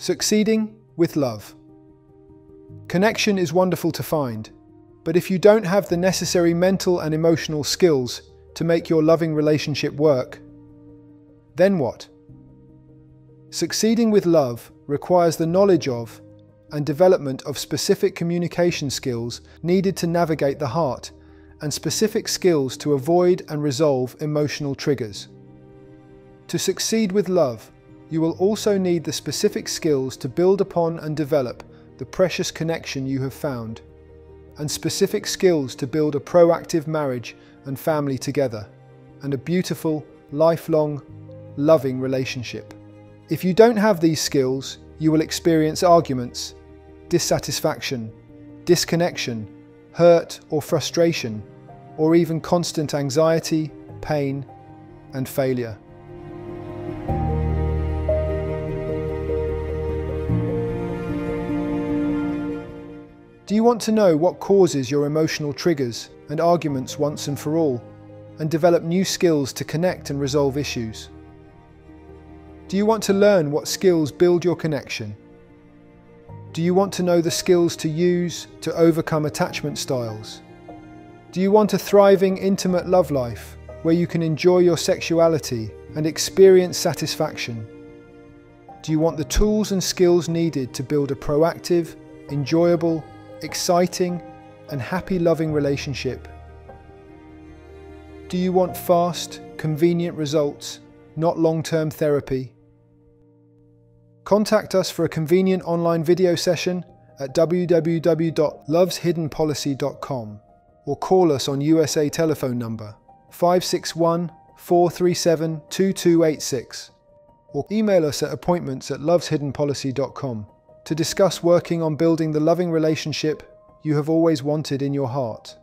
Succeeding with love. Connection is wonderful to find, but if you don't have the necessary mental and emotional skills to make your loving relationship work, then what? Succeeding with love requires the knowledge of and development of specific communication skills needed to navigate the heart and specific skills to avoid and resolve emotional triggers. To succeed with love, you will also need the specific skills to build upon and develop the precious connection you have found, and specific skills to build a proactive marriage and family together, and a beautiful, lifelong, loving relationship. If you don't have these skills, you will experience arguments, dissatisfaction, disconnection, hurt or frustration, or even constant anxiety, pain, and failure. Do you want to know what causes your emotional triggers and arguments once and for all, and develop new skills to connect and resolve issues? Do you want to learn what skills build your connection? Do you want to know the skills to use to overcome attachment styles? Do you want a thriving, intimate love life where you can enjoy your sexuality and experience satisfaction? Do you want the tools and skills needed to build a proactive, enjoyable, exciting, and happy loving relationship? Do you want fast, convenient results, not long term therapy? Contact us for a convenient online video session at www.loveshiddenpolicy.com or call us on USA telephone number 561 437 2286 or email us at appointments at loveshiddenpolicy.com to discuss working on building the loving relationship you have always wanted in your heart.